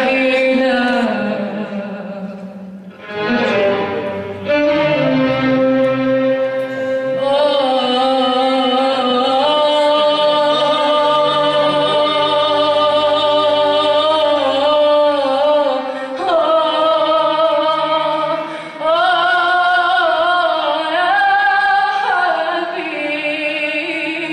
Hey.